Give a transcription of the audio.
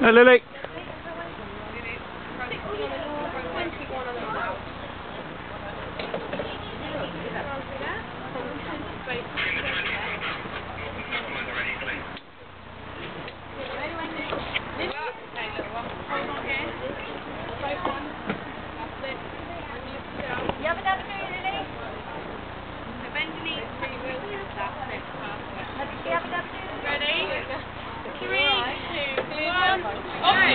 No, Lily. Ready? Three, two, one.